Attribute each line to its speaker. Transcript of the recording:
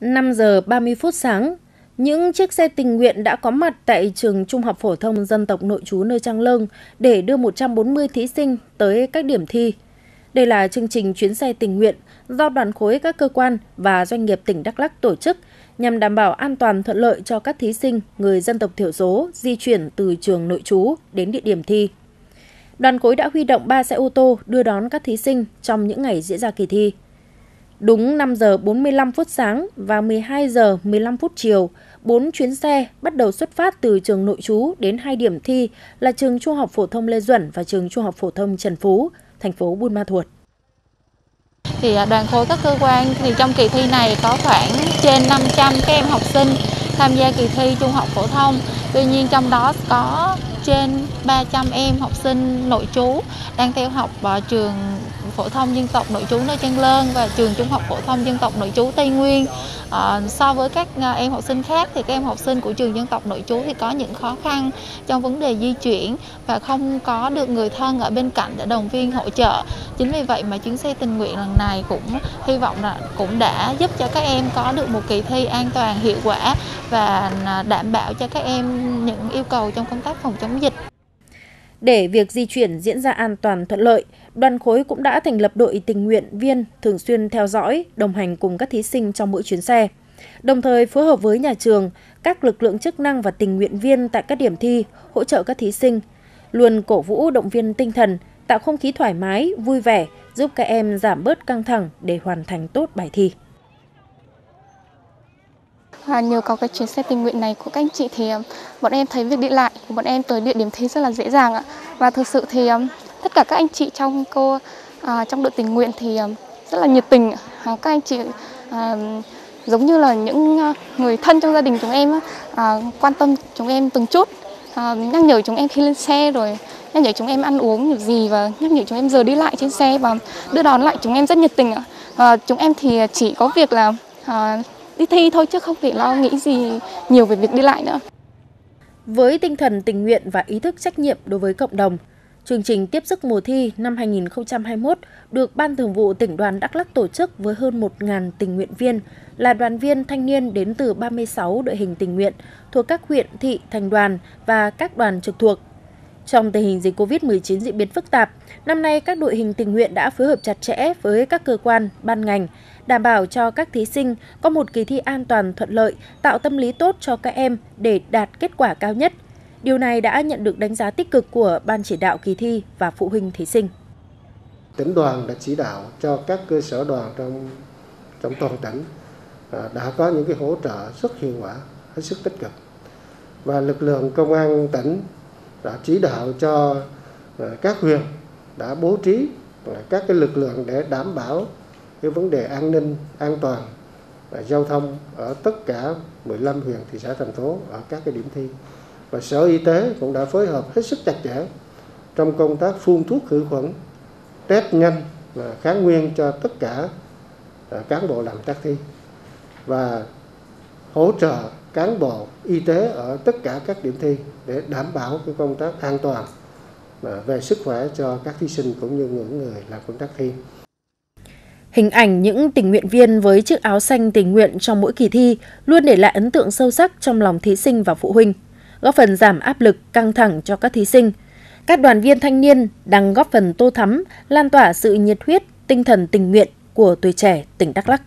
Speaker 1: 5 giờ 30 phút sáng, những chiếc xe tình nguyện đã có mặt tại trường Trung học phổ thông dân tộc nội trú nơi Trang Lương để đưa 140 thí sinh tới các điểm thi. Đây là chương trình chuyến xe tình nguyện do đoàn khối các cơ quan và doanh nghiệp tỉnh Đắk Lắk tổ chức nhằm đảm bảo an toàn thuận lợi cho các thí sinh người dân tộc thiểu số di chuyển từ trường nội trú đến địa điểm thi. Đoàn khối đã huy động 3 xe ô tô đưa đón các thí sinh trong những ngày diễn ra kỳ thi. Đúng 5 giờ 45 phút sáng và 12 giờ 15 phút chiều, 4 chuyến xe bắt đầu xuất phát từ trường nội trú đến hai điểm thi là trường Trung học phổ thông Lê Duẩn và trường Trung học phổ thông Trần Phú, thành phố Buôn Ma Thuột.
Speaker 2: Thì à, đoàn khối các cơ quan thì trong kỳ thi này có khoảng trên 500 các em học sinh tham gia kỳ thi Trung học phổ thông. Tuy nhiên trong đó có trên 300 em học sinh nội trú đang theo học ở trường phổ thông dân tộc nội trú nơi Trang Lơn và trường trung học phổ thông dân tộc nội trú Tây Nguyên. À, so với các à, em học sinh khác thì các em học sinh của trường dân tộc nội trú thì có những khó khăn trong vấn đề di chuyển và không có được người thân ở bên cạnh để đồng viên hỗ trợ. Chính vì vậy mà chuyến xe tình nguyện lần này cũng hy vọng là cũng đã giúp cho các em có được một kỳ thi an toàn hiệu quả và à, đảm bảo cho các em những yêu cầu trong công tác phòng chống dịch.
Speaker 1: Để việc di chuyển diễn ra an toàn thuận lợi, đoàn khối cũng đã thành lập đội tình nguyện viên thường xuyên theo dõi, đồng hành cùng các thí sinh trong mỗi chuyến xe. Đồng thời phối hợp với nhà trường, các lực lượng chức năng và tình nguyện viên tại các điểm thi hỗ trợ các thí sinh, luôn cổ vũ động viên tinh thần, tạo không khí thoải mái, vui vẻ, giúp các em giảm bớt căng thẳng để hoàn thành tốt bài thi.
Speaker 3: Và nhờ có cái chuyến xe tình nguyện này của các anh chị thì um, bọn em thấy việc đi lại của bọn em tới địa điểm thi rất là dễ dàng ạ. Và thực sự thì um, tất cả các anh chị trong cô à, trong đội tình nguyện thì um, rất là nhiệt tình. Các anh chị à, giống như là những à, người thân trong gia đình chúng em à, quan tâm chúng em từng chút, à, nhắc nhở chúng em khi lên xe rồi nhắc nhở chúng em ăn uống gì và nhắc nhở chúng em giờ đi lại trên xe và đưa đón lại chúng em rất nhiệt tình ạ. À, chúng em thì chỉ có việc là à, đi thi thôi chứ không phải lo nghĩ gì nhiều về việc đi lại nữa.
Speaker 1: Với tinh thần tình nguyện và ý thức trách nhiệm đối với cộng đồng, chương trình tiếp sức mùa thi năm 2021 được Ban Thường vụ tỉnh đoàn Đắk Lắk tổ chức với hơn 1.000 tình nguyện viên là đoàn viên thanh niên đến từ 36 đội hình tình nguyện thuộc các huyện, thị, thành đoàn và các đoàn trực thuộc. Trong tình hình dịch COVID-19 diễn biến phức tạp, năm nay các đội hình tình nguyện đã phối hợp chặt chẽ với các cơ quan, ban ngành, đảm bảo cho các thí sinh có một kỳ thi an toàn thuận lợi, tạo tâm lý tốt cho các em để đạt kết quả cao nhất. Điều này đã nhận được đánh giá tích cực của Ban chỉ đạo kỳ thi và phụ huynh thí sinh.
Speaker 4: Tỉnh đoàn đã chỉ đạo cho các cơ sở đoàn trong trong toàn tỉnh à, đã có những cái hỗ trợ rất hiệu quả, hết sức tích cực. Và lực lượng công an tỉnh đã chỉ đạo cho ờ, các huyện đã bố trí các cái lực lượng để đảm bảo cái vấn đề an ninh, an toàn và giao thông ở tất cả 15 huyện thị xã thành phố ở các cái điểm thi. Và sở y tế cũng đã phối hợp hết sức chặt chẽ trong công tác phun thuốc khử khuẩn, test nhanh và kháng nguyên cho tất cả ờ, cán bộ làm tác thi và hỗ trợ cán bộ y tế ở tất cả các điểm thi để đảm bảo cái công tác an toàn à, về sức khỏe cho các thí sinh cũng như những người làm công tác thi.
Speaker 1: Hình ảnh những tình nguyện viên với chiếc áo xanh tình nguyện trong mỗi kỳ thi luôn để lại ấn tượng sâu sắc trong lòng thí sinh và phụ huynh, góp phần giảm áp lực, căng thẳng cho các thí sinh. Các đoàn viên thanh niên đang góp phần tô thắm, lan tỏa sự nhiệt huyết, tinh thần tình nguyện của tuổi trẻ tỉnh Đắk Lắk.